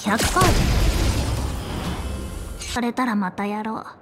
100個それたらまたやろう。